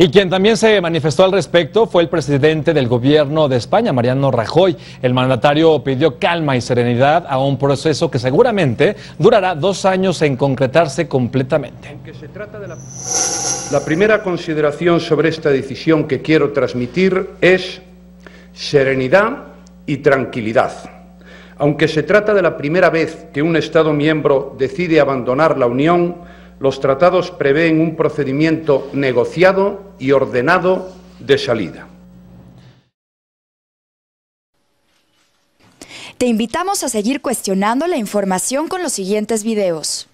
Y quien también se manifestó al respecto fue el presidente del gobierno de España, Mariano Rajoy. El mandatario pidió calma y serenidad a un proceso que seguramente durará dos años en concretarse completamente. la primera consideración sobre esta decisión que quiero transmitir es serenidad y tranquilidad. Aunque se trata de la primera vez que un Estado miembro decide abandonar la Unión, los tratados prevén un procedimiento negociado y ordenado de salida. Te invitamos a seguir cuestionando la información con los siguientes videos.